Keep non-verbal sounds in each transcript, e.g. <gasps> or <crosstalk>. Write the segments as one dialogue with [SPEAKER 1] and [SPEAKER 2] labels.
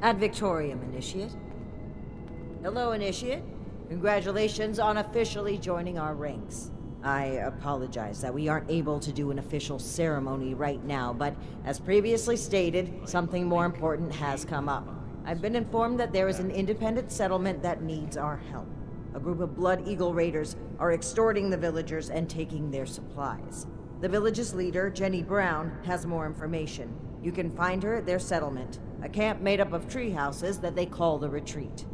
[SPEAKER 1] Ad Victorium, Initiate. Hello, Initiate. Congratulations on officially joining our ranks. I apologize that we aren't able to do an official ceremony right now, but as previously stated, something more important has come up. I've been informed that there is an independent settlement that needs our help. A group of Blood Eagle raiders are extorting the villagers and taking their supplies. The village's leader, Jenny Brown, has more information. You can find her at their settlement, a camp made up of tree houses that they call the Retreat.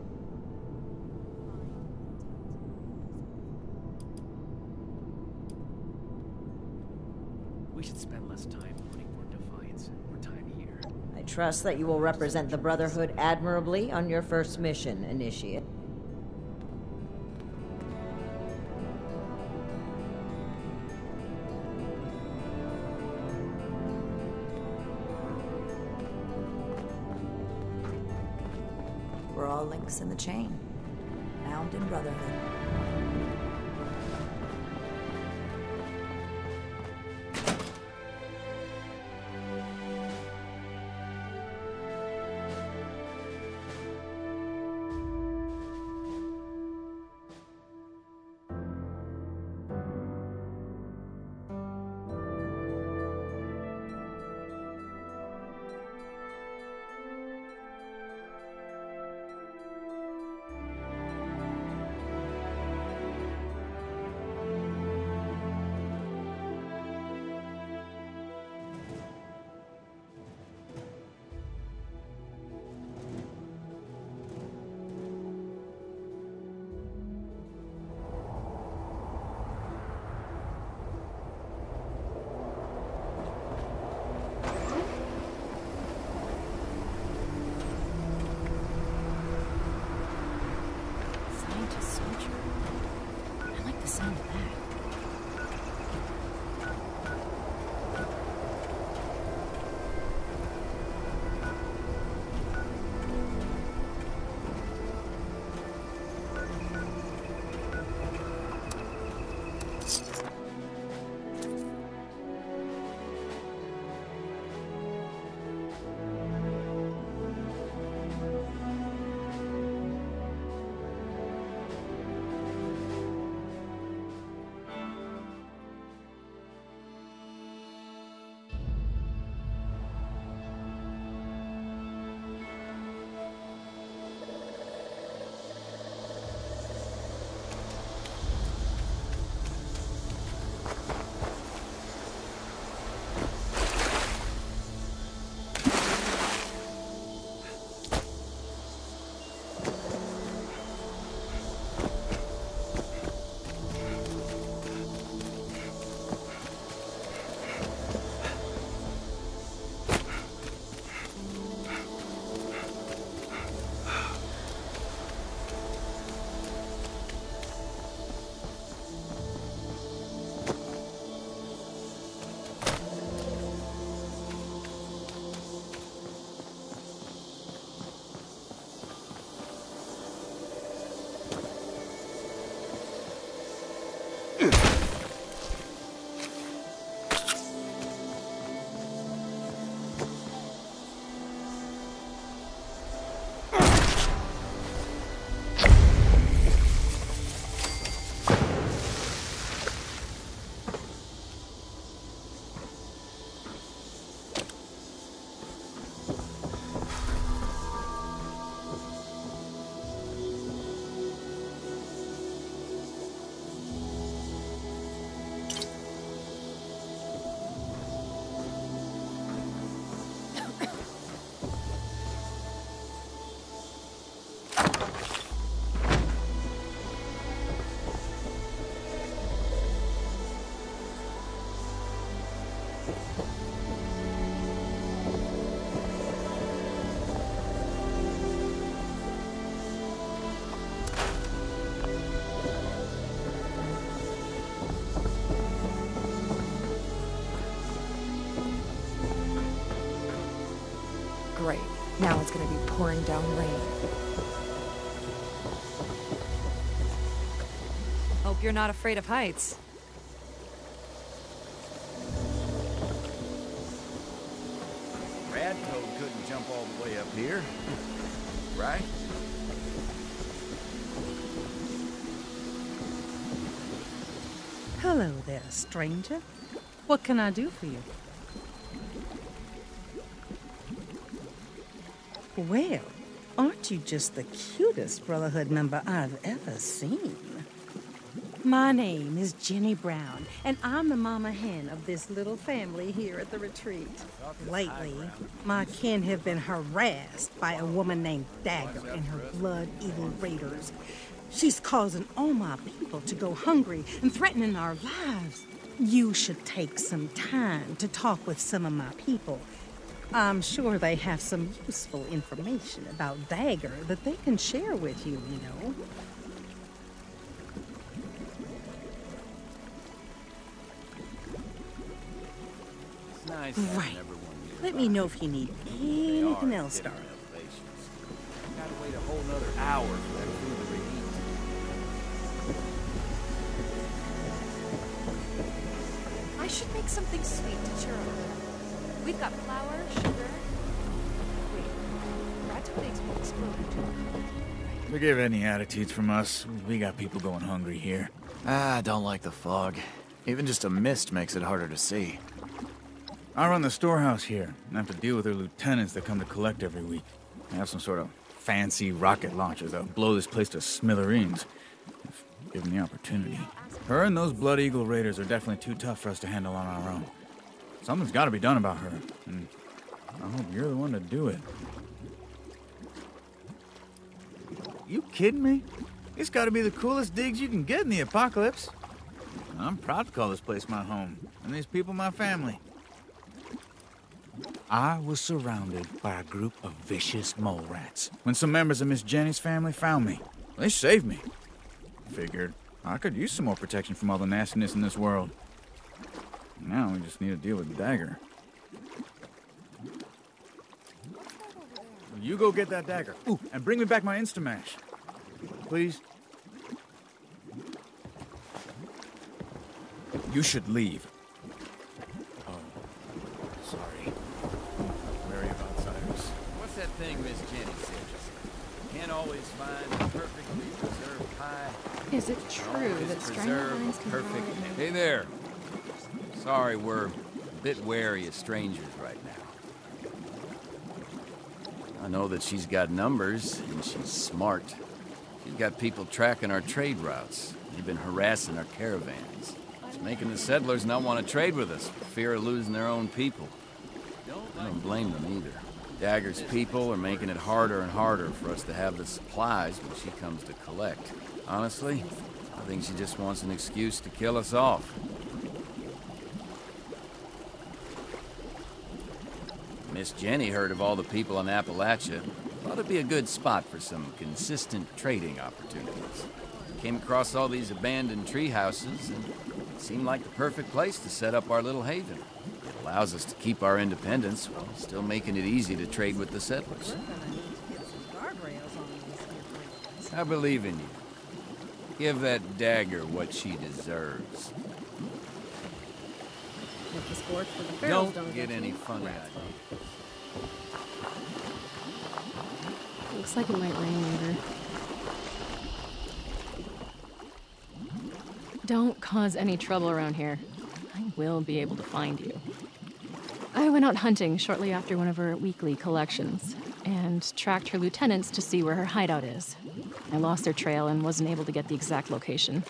[SPEAKER 2] We should spend less time putting more defiance, more time here.
[SPEAKER 1] I trust that you will represent the Brotherhood admirably on your first mission, Initiate.
[SPEAKER 3] All links in the chain, bound in brotherhood. Now it's gonna be pouring down rain.
[SPEAKER 4] Hope you're not afraid of heights.
[SPEAKER 5] Rad Toad couldn't jump all the way up here. Right?
[SPEAKER 6] Hello there, stranger. What can I do for you? Well, aren't you just the cutest Brotherhood member I've ever seen? My name is Jenny Brown, and I'm the mama hen of this little family here at the retreat. Lately, my kin have been harassed by a woman named Dagger and her Blood Eagle raiders. She's causing all my people to go hungry and threatening our lives. You should take some time to talk with some of my people. I'm sure they have some useful information about Dagger that they can share with you, you know.
[SPEAKER 5] Nice
[SPEAKER 6] Right. Let me know if you need
[SPEAKER 5] They are
[SPEAKER 6] anything else,
[SPEAKER 5] different
[SPEAKER 6] darling.
[SPEAKER 5] Gotta wait a whole nother hour for that food to reheat.
[SPEAKER 4] I should make something sweet to cheer up. We've got flour, sugar. Wait, Rato makes me explode
[SPEAKER 7] Forgive any attitudes from us. We got people going hungry here.
[SPEAKER 8] Ah, I don't like the fog. Even just a mist makes it harder to see.
[SPEAKER 7] I run the storehouse here and have to deal with their lieutenants that come to collect every week. They have some sort of fancy rocket launchers that'll blow this place to smithereens. If given the opportunity. Her and those Blood Eagle Raiders are definitely too tough for us to handle on our own. Something's got to be done about her, and I hope you're the one to do it. You kidding me? It's got to be the coolest digs you can get in the apocalypse. I'm proud to call this place my home, and these people my family. I was surrounded by a group of vicious mole rats when some members of Miss Jenny's family found me. They saved me. Figured I could use some more protection from all the nastiness in this world. Now we just need to deal with the Dagger. You go get that dagger. Ooh, and bring me back my Instamash. Please. You should leave. Oh, sorry. Wary of outsiders.
[SPEAKER 5] What's that thing Miss Jenny said? Just Can't always find the perfectly preserved pie.
[SPEAKER 3] Is it true that strangle
[SPEAKER 5] preserve
[SPEAKER 3] vines can
[SPEAKER 5] perfect.
[SPEAKER 3] grow in
[SPEAKER 5] Hey there. Sorry, we're a bit wary of strangers right now. I know that she's got numbers and she's smart. She's got people tracking our trade routes. They've been harassing our caravans. It's making the settlers not want to trade with us for fear of losing their own people. I don't blame them either. Dagger's people are making it harder and harder for us to have the supplies when she comes to collect. Honestly, I think she just wants an excuse to kill us off. Miss Jenny heard of all the people in Appalachia. Thought it'd be a good spot for some consistent trading opportunities. Came across all these abandoned tree houses and it seemed like the perfect place to set up our little haven. It allows us to keep our independence while still making it easy to trade with the settlers. I believe in you. Give that dagger what she deserves.
[SPEAKER 3] The for the
[SPEAKER 5] Don't
[SPEAKER 3] don't
[SPEAKER 5] get any funny ideas.
[SPEAKER 3] Looks like it might rain later. Don't cause any trouble around here. I will be able to find you. I went out hunting shortly after one of her weekly collections and tracked her lieutenants to see where her hideout is. I lost their trail and wasn't able to get the exact location.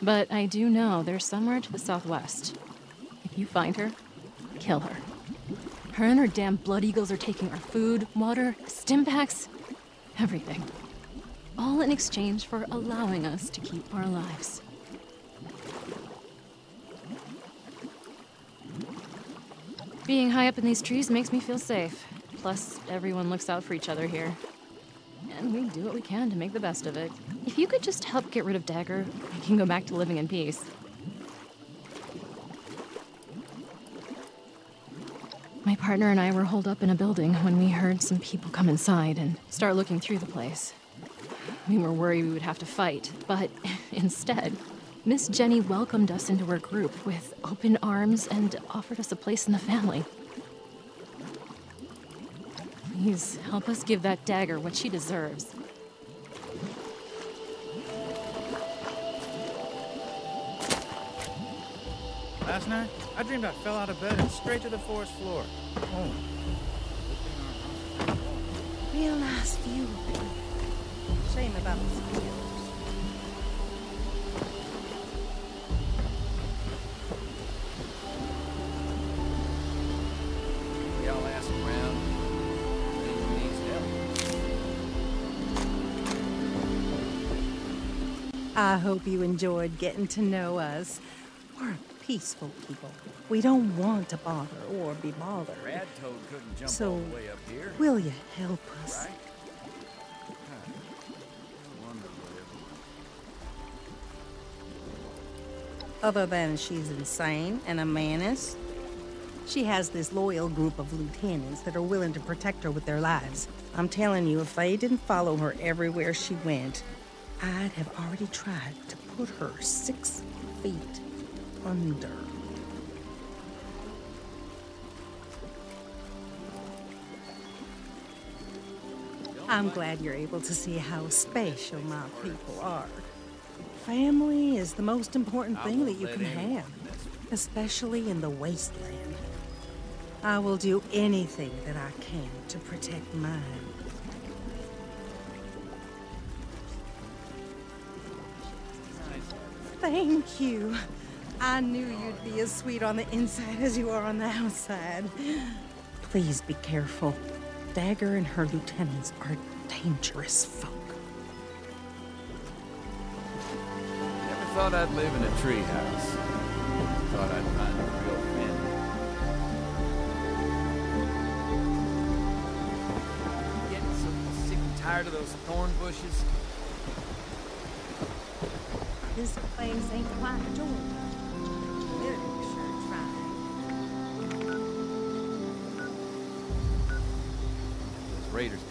[SPEAKER 3] But I do know they're somewhere to the southwest. If you find her, kill her. Her and her damn blood eagles are taking our food, water, stim packs, everything. All in exchange for allowing us to keep our lives. Being high up in these trees makes me feel safe. Plus, everyone looks out for each other here. And we do what we can to make the best of it. If you could just help get rid of Dagger, we can go back to living in peace. Partner and I were holed up in a building when we heard some people come inside and start looking through the place. We were worried we would have to fight, but <laughs> instead, Miss Jenny welcomed us into her group with open arms and offered us a place in the family. Please, help us give that dagger what she deserves.
[SPEAKER 7] Last night, I dreamed I fell out of bed and straight to the forest floor. Oh.
[SPEAKER 6] Real nice view. Shame about the mosquitoes.
[SPEAKER 5] We all ask around. Anyone needs help.
[SPEAKER 6] I hope you enjoyed getting to know us. Peaceful people. We don't want to bother or be bothered.
[SPEAKER 5] Rad Toad couldn't jump
[SPEAKER 6] So-
[SPEAKER 5] all the way up here.
[SPEAKER 6] Will you help us?
[SPEAKER 5] Right? Huh. I wonder what everyone-
[SPEAKER 6] Other than she's insane and a menace, she has this loyal group of lieutenants that are willing to protect her with their lives. I'm telling you, if they didn't follow her everywhere she went, I'd have already tried to put her six feet under. I'm glad you're able to see how special my people are. Family is the most important thing that you can have, especially in the wasteland. I will do anything that I can to protect mine. Thank you. I knew you'd be as sweet on the inside as you are on the outside. Please be careful. Dagger and her lieutenants are dangerous folk.
[SPEAKER 5] Never thought I'd live in a treehouse. Thought I'd find a real family. Getting so sick and tired of those thorn bushes.
[SPEAKER 6] This place ain't quite Georgia.
[SPEAKER 5] Raiders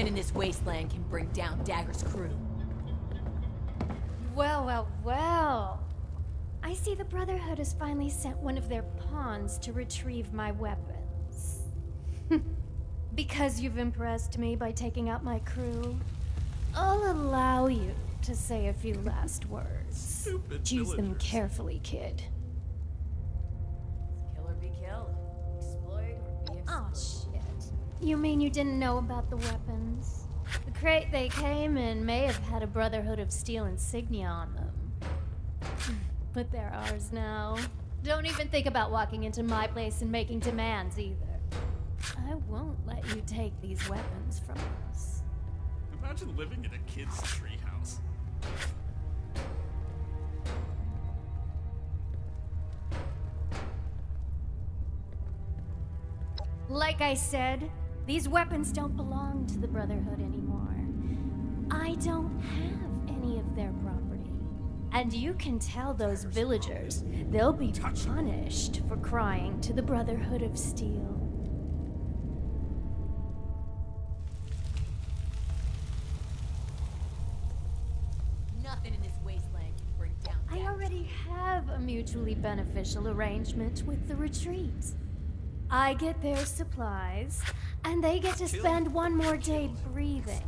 [SPEAKER 9] Nothing in this wasteland can bring down Dagger's crew.
[SPEAKER 10] Well, well, well. I see the Brotherhood has finally sent one of their pawns to retrieve my weapons. <laughs> because you've impressed me by taking out my crew, I'll allow you to say a few last words.
[SPEAKER 11] Stupid
[SPEAKER 10] Choose them carefully, kid. You mean you didn't know about the weapons? The crate they came in may have had a Brotherhood of Steel insignia on them. <sighs> But they're ours now. Don't even think about walking into my place and making demands either. I won't let you take these weapons from us.
[SPEAKER 11] Imagine living in a kid's treehouse.
[SPEAKER 10] Like I said, these weapons don't belong to the Brotherhood anymore. I don't have any of their property. And you can tell those villagers they'll be punished for crying to the Brotherhood of Steel.
[SPEAKER 9] Nothing in this wasteland can bring down
[SPEAKER 10] I already have a mutually beneficial arrangement with the retreat. I get their supplies, and they get to spend one more day breathing.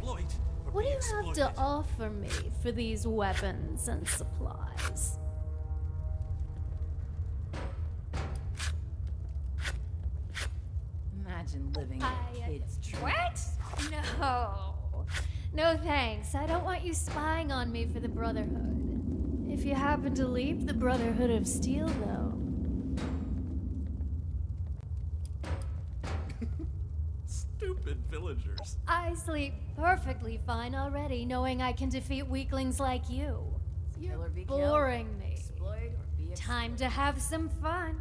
[SPEAKER 10] What do
[SPEAKER 11] be
[SPEAKER 10] you have to offer me for these weapons and supplies?
[SPEAKER 9] Imagine living in
[SPEAKER 10] I,
[SPEAKER 9] a
[SPEAKER 10] uh,
[SPEAKER 9] kid's tree.
[SPEAKER 10] What? No. No thanks. I don't want you spying on me for the Brotherhood. If you happen to leave the Brotherhood of Steel, though.
[SPEAKER 11] Villagers.
[SPEAKER 10] I sleep perfectly fine already, knowing I can defeat weaklings like you.
[SPEAKER 9] Kill
[SPEAKER 10] You're boring me.
[SPEAKER 9] Exploit or be
[SPEAKER 10] Time to have some fun.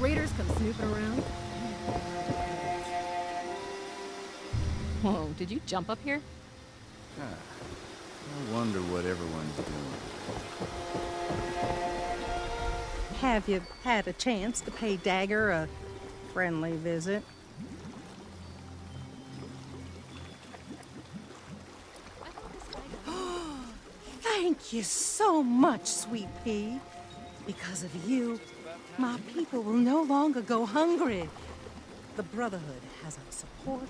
[SPEAKER 3] Raiders come snooping around? Whoa, did you jump up here?
[SPEAKER 5] Ah, I wonder what everyone's doing.
[SPEAKER 6] Have you had a chance to pay Dagger a friendly visit? <gasps> Thank you so much, Sweet Pea. Because of you, my people will no longer go hungry. The Brotherhood has our support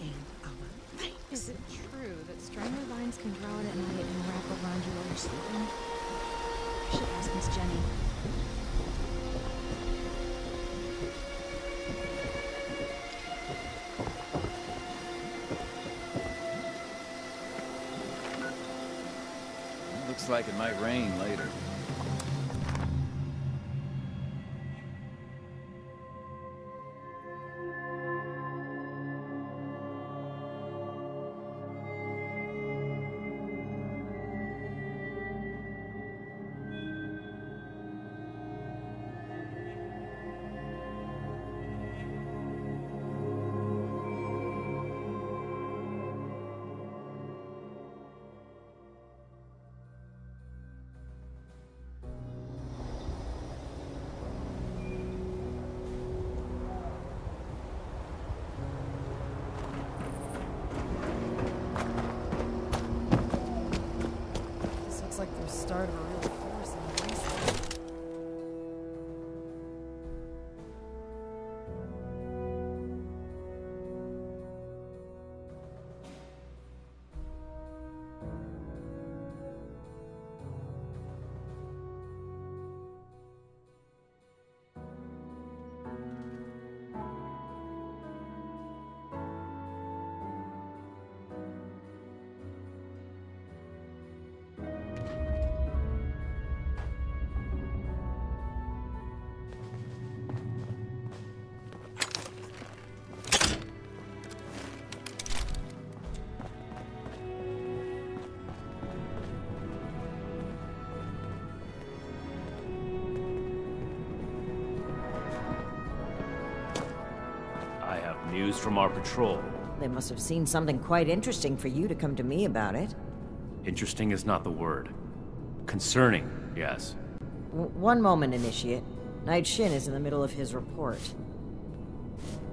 [SPEAKER 6] and our thanks.
[SPEAKER 3] Is it true that strangler vines can grow out at night and wrap around you while you're sleeping? I should ask Miss Jenny.
[SPEAKER 5] Looks like it might rain later.
[SPEAKER 4] Start of a
[SPEAKER 2] news from our patrol.
[SPEAKER 1] They must have seen something quite interesting for you to come to me about it.
[SPEAKER 2] Interesting is not the word. Concerning, yes.
[SPEAKER 1] W one moment, Initiate. Knight Shin is in the middle of his report.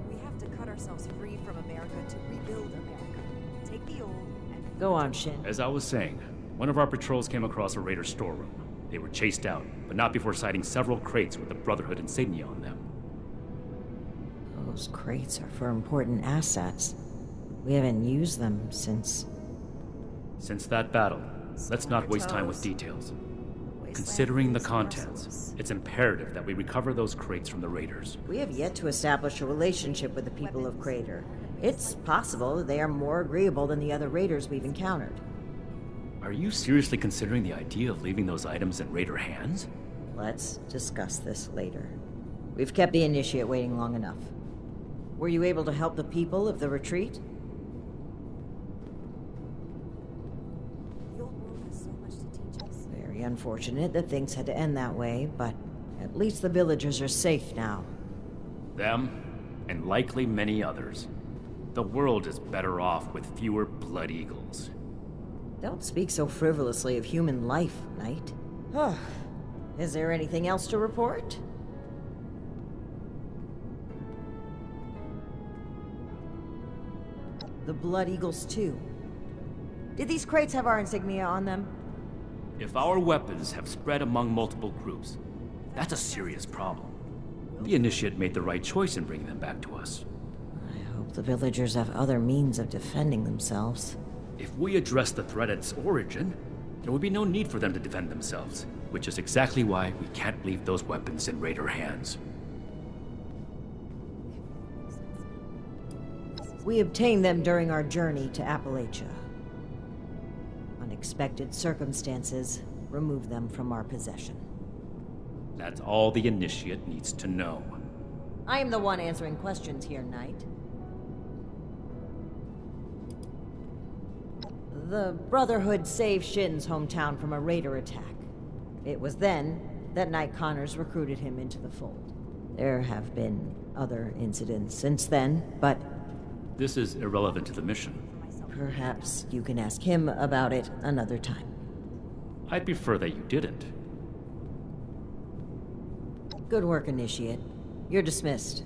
[SPEAKER 4] We have to cut ourselves free from America to rebuild America. Take the old and
[SPEAKER 1] Go on, Shin.
[SPEAKER 12] As I was saying, one of our patrols came across a raider storeroom. They were chased out, but not before sighting several crates with the Brotherhood insignia on them.
[SPEAKER 1] Those crates are for important assets. We haven't used them since.
[SPEAKER 12] Since that battle, let's not waste time with details. Considering the contents, it's imperative that we recover those crates from the raiders.
[SPEAKER 1] We have yet to establish a relationship with the people of Crater. It's possible that they are more agreeable than the other raiders we've encountered.
[SPEAKER 12] Are you seriously considering the idea of leaving those items in raider hands?
[SPEAKER 1] Let's discuss this later. We've kept the initiate waiting long enough. Were you able to help the people of the retreat?
[SPEAKER 4] the old world has so much to teach us.
[SPEAKER 1] Very unfortunate that things had to end that way, but at least the villagers are safe now.
[SPEAKER 12] Them, and likely many others. The world is better off with fewer blood eagles.
[SPEAKER 1] Don't speak so frivolously of human life, Knight. Is there anything else to report? Blood Eagles, too. Did these crates have our insignia on them?
[SPEAKER 12] If our weapons have spread among multiple groups, that's a serious problem. The Initiate made the right choice in bringing them back to us.
[SPEAKER 1] I hope the villagers have other means of defending themselves.
[SPEAKER 12] If we address the threat at its origin, there would be no need for them to defend themselves, which is exactly why we can't leave those weapons in Raider hands.
[SPEAKER 1] We obtained them during our journey to Appalachia. Unexpected circumstances removed them from our possession.
[SPEAKER 12] That's all the Initiate needs to know.
[SPEAKER 1] I am the one answering questions here, Knight. The Brotherhood saved Shin's hometown from a raider attack. It was then that Knight Connors recruited him into the fold. There have been other incidents since then, but
[SPEAKER 12] This is irrelevant to the mission.
[SPEAKER 1] perhaps you can ask him about it another time.
[SPEAKER 12] I'd prefer that you didn't.
[SPEAKER 1] Good work, Initiate. You're dismissed.